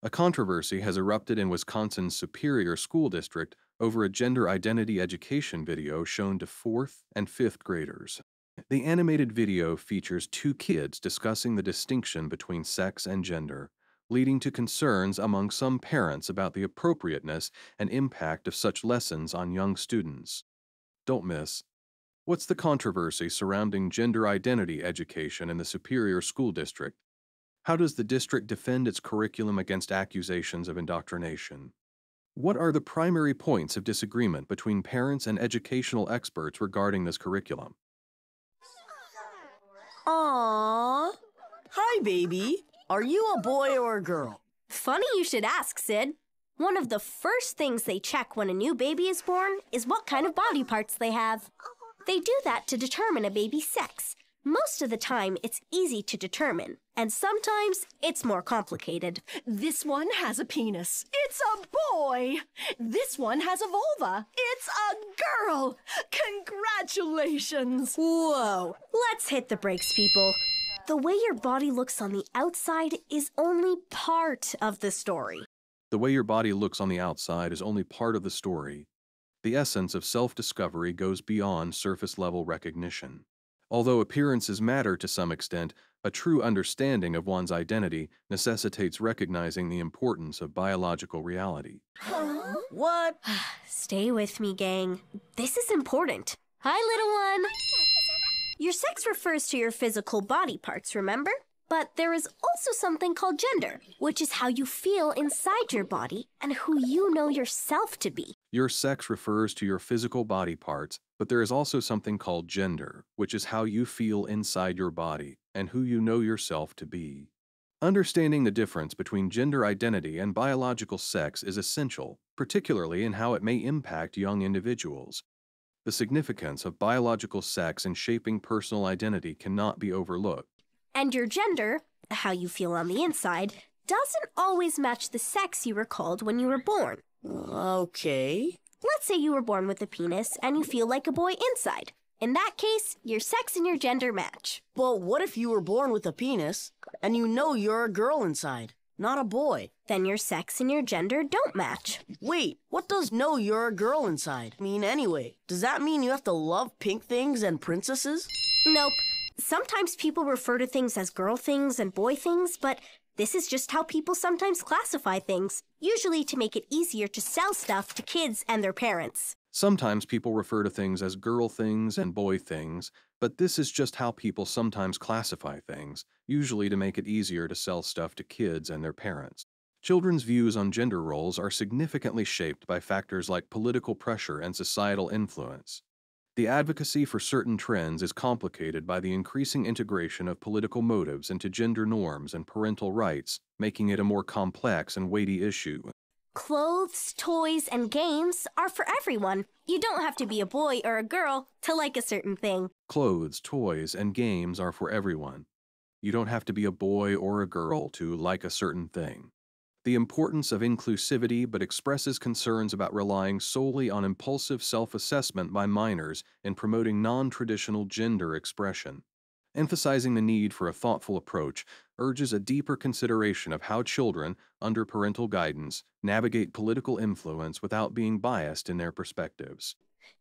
A controversy has erupted in Wisconsin's Superior School District over a gender identity education video shown to fourth and fifth graders. The animated video features two kids discussing the distinction between sex and gender, leading to concerns among some parents about the appropriateness and impact of such lessons on young students. Don't miss. What's the controversy surrounding gender identity education in the Superior School District? How does the district defend its curriculum against accusations of indoctrination? What are the primary points of disagreement between parents and educational experts regarding this curriculum? Aww. Hi, baby. Are you a boy or a girl? Funny you should ask, Sid. One of the first things they check when a new baby is born is what kind of body parts they have. They do that to determine a baby's sex. Most of the time, it's easy to determine, and sometimes it's more complicated. This one has a penis. It's a boy. This one has a vulva. It's a girl. Congratulations. Whoa, let's hit the brakes, people. The way your body looks on the outside is only part of the story. The way your body looks on the outside is only part of the story. The essence of self discovery goes beyond surface level recognition. Although appearances matter to some extent, a true understanding of one's identity necessitates recognizing the importance of biological reality. Huh? What? Stay with me, gang. This is important. Hi, little one. Your sex refers to your physical body parts, remember? But there is also something called gender, which is how you feel inside your body and who you know yourself to be. Your sex refers to your physical body parts, but there is also something called gender, which is how you feel inside your body and who you know yourself to be. Understanding the difference between gender identity and biological sex is essential, particularly in how it may impact young individuals. The significance of biological sex in shaping personal identity cannot be overlooked. And your gender, how you feel on the inside, doesn't always match the sex you were called when you were born. Okay. Let's say you were born with a penis and you feel like a boy inside. In that case, your sex and your gender match. But what if you were born with a penis and you know you're a girl inside? not a boy. Then your sex and your gender don't match. Wait, what does know you're a girl inside mean anyway? Does that mean you have to love pink things and princesses? Nope. Sometimes people refer to things as girl things and boy things, but this is just how people sometimes classify things, usually to make it easier to sell stuff to kids and their parents. Sometimes people refer to things as girl things and boy things, but this is just how people sometimes classify things, usually to make it easier to sell stuff to kids and their parents. Children's views on gender roles are significantly shaped by factors like political pressure and societal influence. The advocacy for certain trends is complicated by the increasing integration of political motives into gender norms and parental rights, making it a more complex and weighty issue. Clothes, toys, and games are for everyone. You don't have to be a boy or a girl to like a certain thing. Clothes, toys, and games are for everyone. You don't have to be a boy or a girl to like a certain thing. The importance of inclusivity but expresses concerns about relying solely on impulsive self assessment by minors in promoting non traditional gender expression. Emphasizing the need for a thoughtful approach urges a deeper consideration of how children, under parental guidance, navigate political influence without being biased in their perspectives.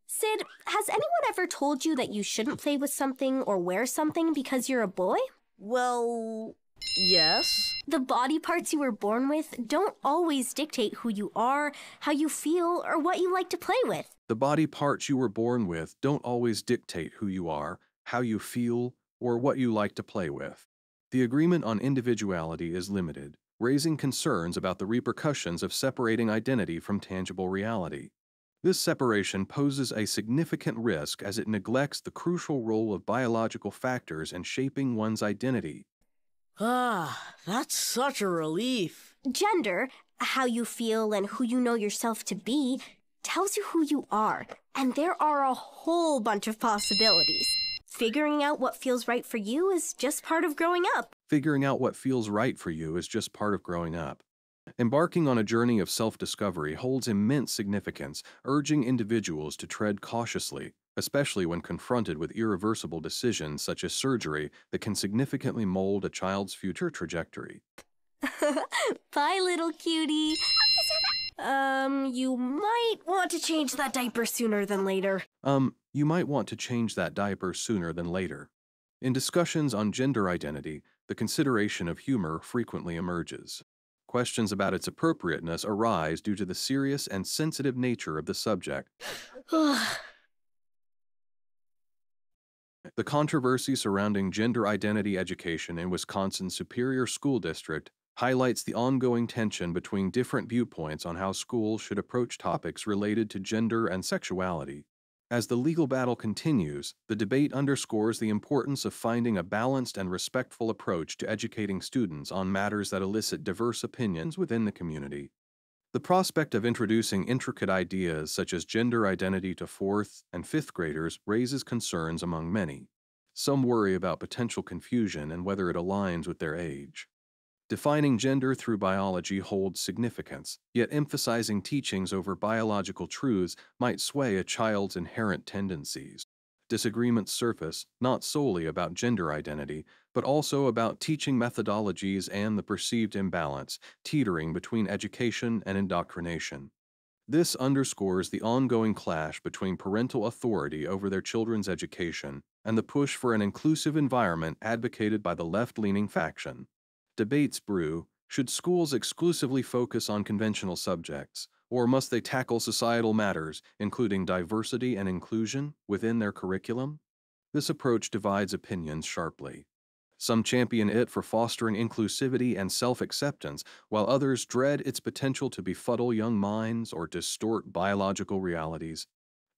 Sid, has anyone ever told you that you shouldn't play with something or wear something because you're a boy? Well, yes. The body parts you were born with don't always dictate who you are, how you feel, or what you like to play with. The body parts you were born with don't always dictate who you are, how you feel, or what you like to play with. The agreement on individuality is limited, raising concerns about the repercussions of separating identity from tangible reality. This separation poses a significant risk as it neglects the crucial role of biological factors in shaping one's identity. Ah, that's such a relief. Gender, how you feel and who you know yourself to be, tells you who you are, and there are a whole bunch of possibilities. Figuring out what feels right for you is just part of growing up. Figuring out what feels right for you is just part of growing up. Embarking on a journey of self discovery holds immense significance, urging individuals to tread cautiously, especially when confronted with irreversible decisions such as surgery that can significantly mold a child's future trajectory. Bye, little cutie. Um, you might want to change that diaper sooner than later. Um, you might want to change that diaper sooner than later. In discussions on gender identity, the consideration of humor frequently emerges. Questions about its appropriateness arise due to the serious and sensitive nature of the subject. The controversy surrounding gender identity education in Wisconsin's Superior School District highlights the ongoing tension between different viewpoints on how schools should approach topics related to gender and sexuality. As the legal battle continues, the debate underscores the importance of finding a balanced and respectful approach to educating students on matters that elicit diverse opinions within the community. The prospect of introducing intricate ideas such as gender identity to fourth and fifth graders raises concerns among many. Some worry about potential confusion and whether it aligns with their age. Defining gender through biology holds significance, yet emphasizing teachings over biological truths might sway a child's inherent tendencies. Disagreements surface not solely about gender identity, but also about teaching methodologies and the perceived imbalance teetering between education and indoctrination. This underscores the ongoing clash between parental authority over their children's education and the push for an inclusive environment advocated by the left leaning faction. Debates brew should schools exclusively focus on conventional subjects, or must they tackle societal matters, including diversity and inclusion, within their curriculum? This approach divides opinions sharply. Some champion it for fostering inclusivity and self acceptance, while others dread its potential to befuddle young minds or distort biological realities.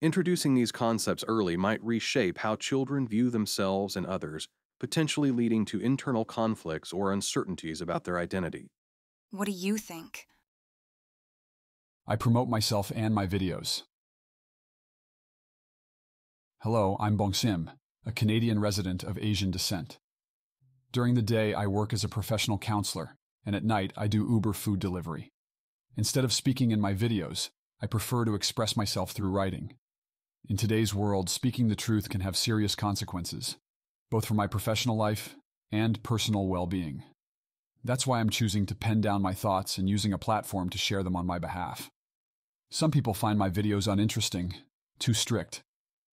Introducing these concepts early might reshape how children view themselves and others, potentially leading to internal conflicts or uncertainties about their identity. What do you think? I promote myself and my videos. Hello, I'm Bong Sim, a Canadian resident of Asian descent. During the day, I work as a professional counselor, and at night, I do Uber food delivery. Instead of speaking in my videos, I prefer to express myself through writing. In today's world, speaking the truth can have serious consequences, both for my professional life and personal well being. That's why I'm choosing to pen down my thoughts and using a platform to share them on my behalf. Some people find my videos uninteresting, too strict,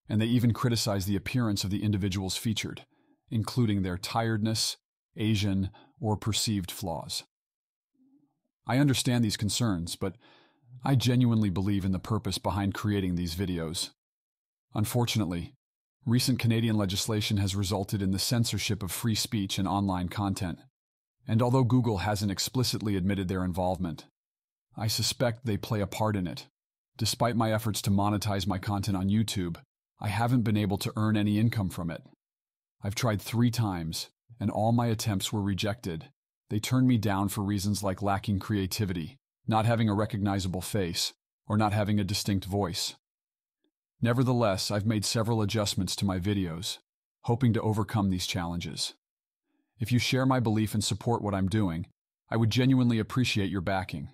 and they even criticize the appearance of the individuals featured, including their tiredness, Asian, or perceived flaws. I understand these concerns, but I genuinely believe in the purpose behind creating these videos. Unfortunately, Recent Canadian legislation has resulted in the censorship of free speech and online content. And although Google hasn't explicitly admitted their involvement, I suspect they play a part in it. Despite my efforts to monetize my content on YouTube, I haven't been able to earn any income from it. I've tried three times, and all my attempts were rejected. They turned me down for reasons like lacking creativity, not having a recognizable face, or not having a distinct voice. Nevertheless, I've made several adjustments to my videos, hoping to overcome these challenges. If you share my belief and support what I'm doing, I would genuinely appreciate your backing.